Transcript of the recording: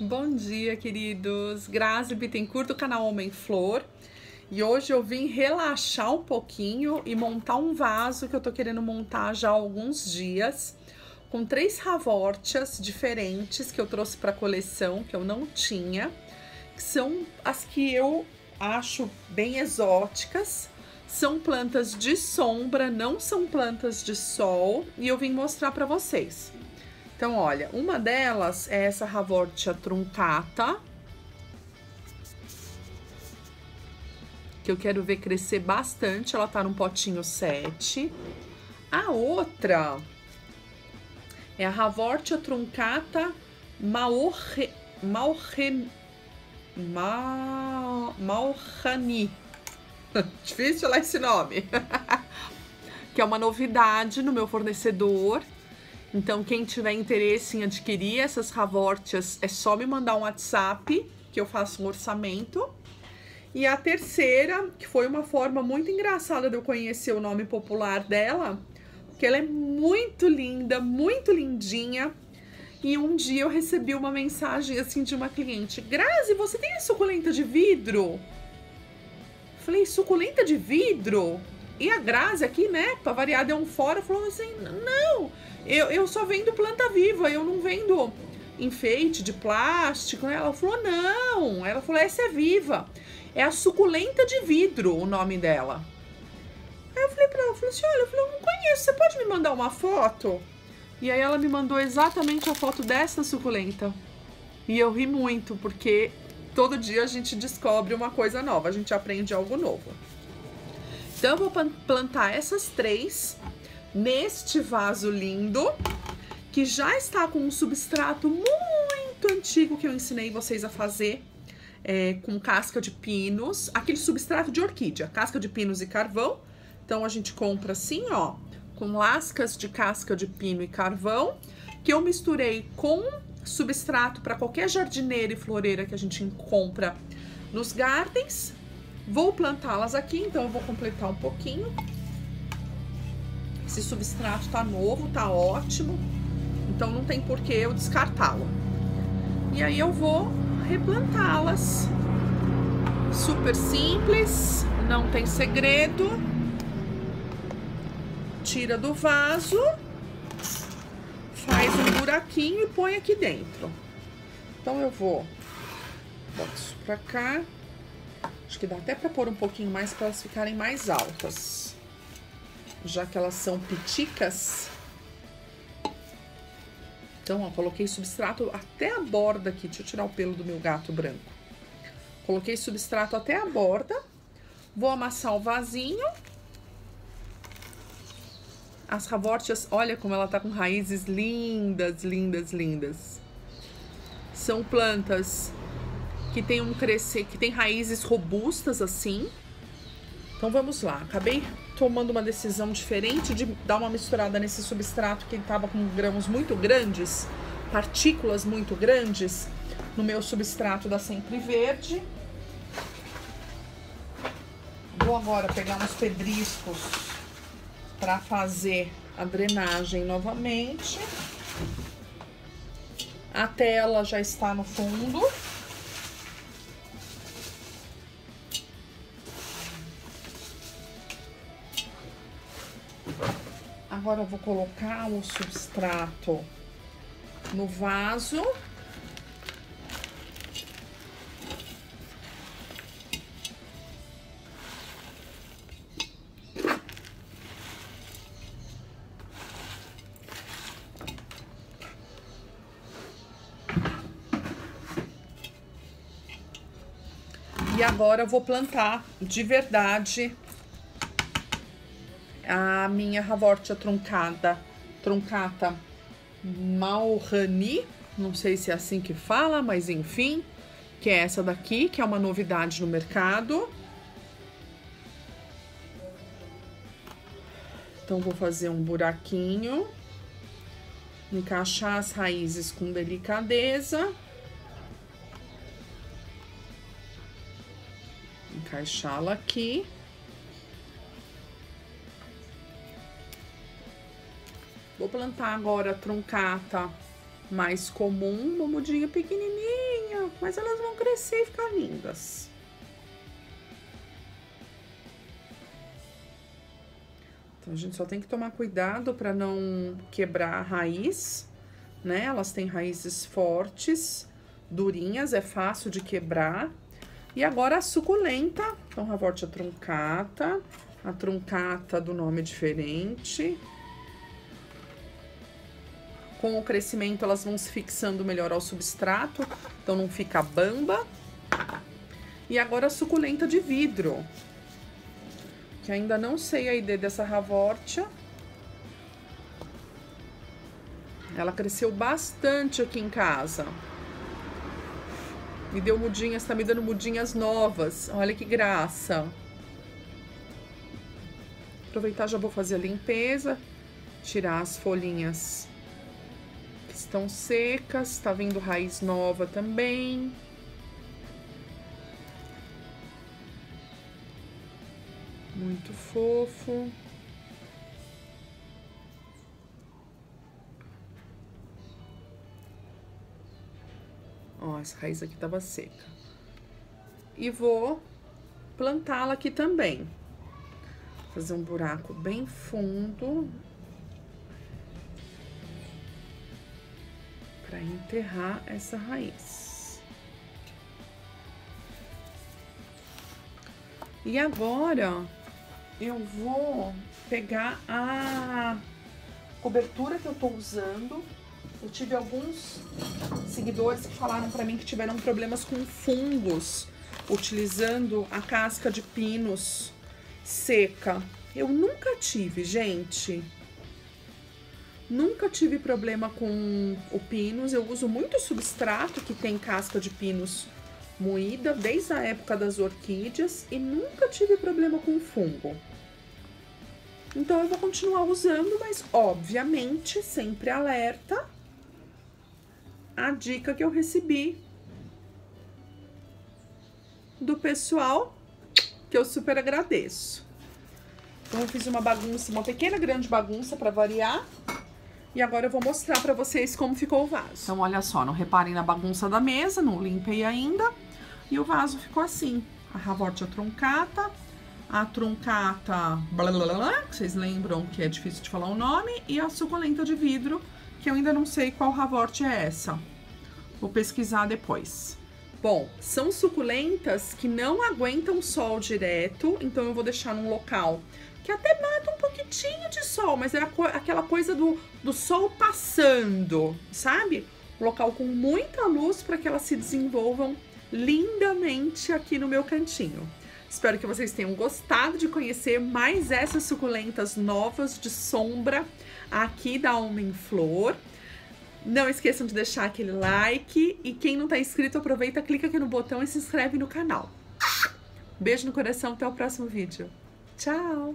Bom dia, queridos. Grazi Bittencourt do canal Homem Flor. E hoje eu vim relaxar um pouquinho e montar um vaso que eu tô querendo montar já há alguns dias, com três ravortias diferentes que eu trouxe para coleção, que eu não tinha, que são as que eu acho bem exóticas. São plantas de sombra, não são plantas de sol, e eu vim mostrar para vocês. Então, olha, uma delas é essa Ravortia truncata. Que eu quero ver crescer bastante. Ela tá num potinho 7. A outra é a Ravortia truncata Maorre... Maorre... Ma... Maorrani. Difícil falar esse nome. que é uma novidade no meu fornecedor. Então, quem tiver interesse em adquirir essas ravortias, é só me mandar um WhatsApp que eu faço um orçamento. E a terceira, que foi uma forma muito engraçada de eu conhecer o nome popular dela, que ela é muito linda, muito lindinha. E um dia eu recebi uma mensagem assim de uma cliente: Grazi, você tem a suculenta de vidro? Falei: suculenta de vidro? E a Grazi aqui, né, pra variar, deu um fora, falou assim: não, eu, eu só vendo planta viva, eu não vendo enfeite de plástico. Ela falou: não. Ela falou: essa é viva. É a suculenta de vidro o nome dela. Aí eu falei pra ela, eu falei assim, olha, eu, falei, eu não conheço, você pode me mandar uma foto? E aí ela me mandou exatamente a foto dessa suculenta. E eu ri muito, porque todo dia a gente descobre uma coisa nova, a gente aprende algo novo. Então eu vou plantar essas três neste vaso lindo, que já está com um substrato muito antigo que eu ensinei vocês a fazer, é, com casca de pinos, aquele substrato de orquídea, casca de pinos e carvão. Então a gente compra assim, ó, com lascas de casca de pino e carvão, que eu misturei com substrato para qualquer jardineira e floreira que a gente compra nos gardens. Vou plantá-las aqui, então eu vou completar um pouquinho. Esse substrato tá novo, tá ótimo. Então não tem por que eu descartá-lo. E aí eu vou replantá-las. Super simples, não tem segredo. Tira do vaso, faz um buraquinho e põe aqui dentro. Então eu vou botar isso pra cá. Acho que dá até pra pôr um pouquinho mais para elas ficarem mais altas já que elas são piticas. Então, ó, coloquei substrato até a borda aqui. Deixa eu tirar o pelo do meu gato branco. Coloquei substrato até a borda. Vou amassar o vasinho. As ravortias, olha como ela tá com raízes lindas, lindas, lindas. São plantas que tem um crescer, que tem raízes robustas assim. Então vamos lá. Acabei tomando uma decisão diferente de dar uma misturada nesse substrato que estava com grãos muito grandes, partículas muito grandes, no meu substrato da Sempre Verde. Vou agora pegar uns pedriscos para fazer a drenagem novamente. A tela já está no fundo. Agora eu vou colocar o substrato no vaso. E agora eu vou plantar de verdade a minha Ravortia truncada, truncata Malrani, não sei se é assim que fala, mas enfim, que é essa daqui, que é uma novidade no mercado. Então, vou fazer um buraquinho, encaixar as raízes com delicadeza. Encaixá-la aqui. Vou plantar agora a truncata mais comum, uma mudinha pequenininha, mas elas vão crescer e ficar lindas. Então a gente só tem que tomar cuidado para não quebrar a raiz, né? Elas têm raízes fortes, durinhas, é fácil de quebrar. E agora a suculenta, então Havortia truncata, a truncata do nome diferente. Com o crescimento, elas vão se fixando melhor ao substrato, então não fica bamba. E agora a suculenta de vidro, que ainda não sei a ID dessa Ravortia. Ela cresceu bastante aqui em casa. Me deu mudinhas, tá me dando mudinhas novas. Olha que graça. Aproveitar, já vou fazer a limpeza. Tirar as folhinhas estão secas, tá vindo raiz nova também. Muito fofo. Ó, essa raiz aqui tava seca. E vou plantá-la aqui também. Fazer um buraco bem fundo para enterrar essa raiz. E agora eu vou pegar a cobertura que eu tô usando. Eu tive alguns seguidores que falaram para mim que tiveram problemas com fungos utilizando a casca de pinos seca. Eu nunca tive, gente. Nunca tive problema com o pinus. Eu uso muito substrato que tem casca de pinus moída desde a época das orquídeas e nunca tive problema com fungo. Então eu vou continuar usando, mas obviamente sempre alerta a dica que eu recebi do pessoal, que eu super agradeço. Então eu fiz uma bagunça, uma pequena grande bagunça para variar. E agora eu vou mostrar pra vocês como ficou o vaso. Então, olha só, não reparem na bagunça da mesa, não limpei ainda. E o vaso ficou assim. A Ravortia truncata, a truncata, blá, blá, blá, que vocês lembram que é difícil de falar o nome, e a suculenta de vidro, que eu ainda não sei qual Ravortia é essa. Vou pesquisar depois. Bom, são suculentas que não aguentam sol direto, então eu vou deixar num local que até mata um pouquinho de sol, mas é aquela coisa do, do sol passando, sabe? Local com muita luz para que elas se desenvolvam lindamente aqui no meu cantinho. Espero que vocês tenham gostado de conhecer mais essas suculentas novas de sombra aqui da Homem Flor. Não esqueçam de deixar aquele like e quem não está inscrito, aproveita, clica aqui no botão e se inscreve no canal. Beijo no coração, até o próximo vídeo. Tchau!